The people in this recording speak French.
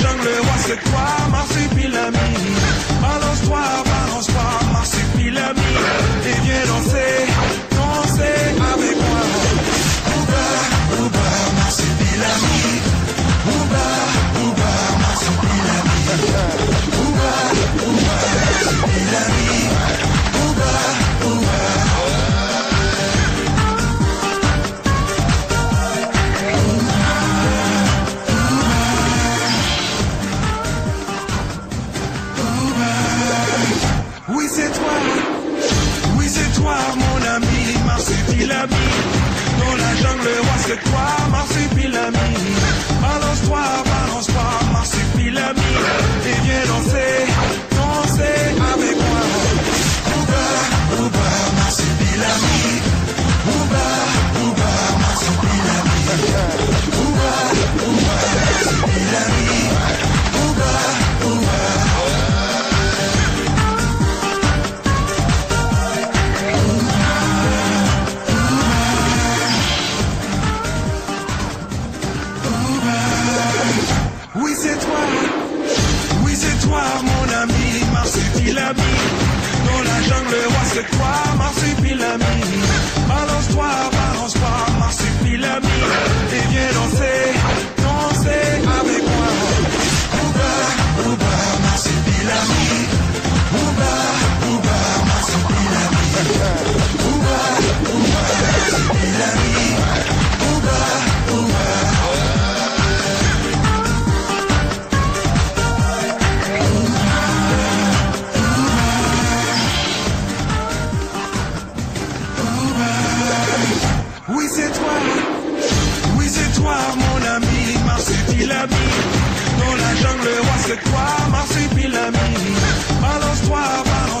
jungle, roi c'est toi, marsupilami. Balance-toi, balance-toi, mon ami, Marsupilami. Dans la jungle, roi, c'est toi, Marsupilami. Balance-toi, balance-toi, Marsupilami. Et viens danser, Oui, c'est toi. Oui, c'est toi, mon ami, Marsupilami. Dans la jungle, roi, c'est toi, Marsupilami. Oui, c'est toi. Oui, c'est toi, mon ami. Marsupilami. Dans la jungle, roi, c'est toi. Marsupilami. Balance-toi, balance-toi.